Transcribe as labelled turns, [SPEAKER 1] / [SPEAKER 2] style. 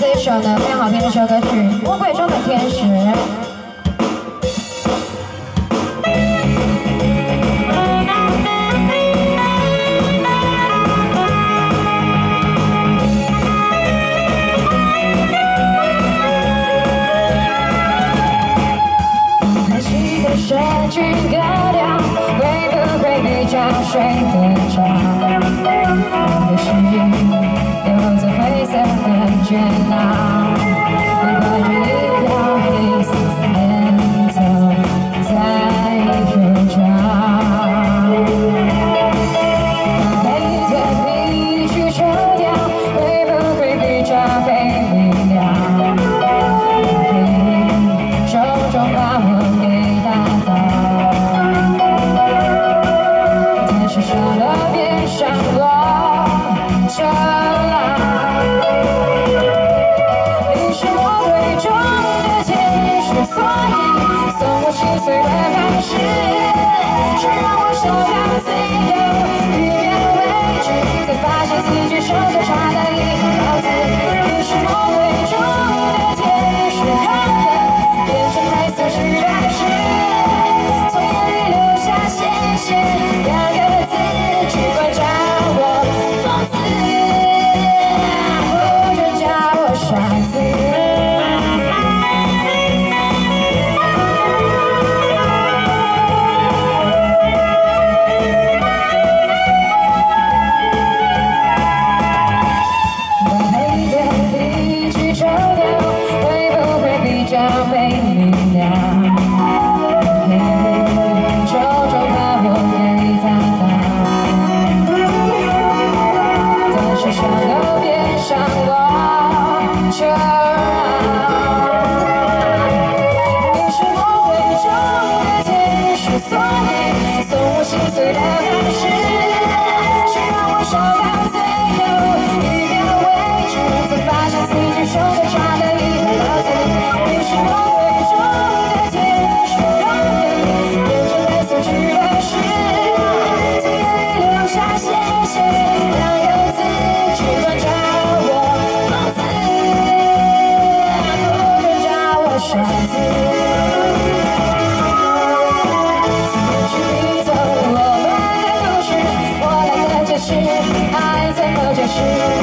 [SPEAKER 1] 这一首呢，非常好听的一首歌曲《魔鬼中的天使》。水 imagine now 是你却让我受在 Thank you.